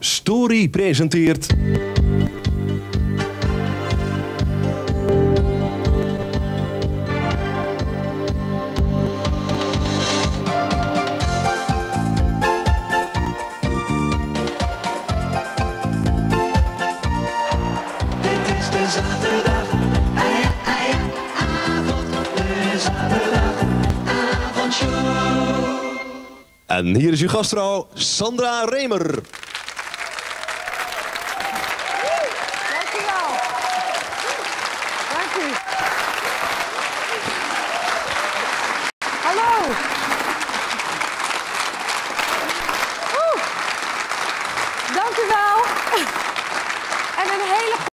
Story presenteert... Zaterdag, avond, de zaterdag, avondshow. En hier is uw gastro, Sandra Remer. Dank u wel. Hallo! Dank u wel!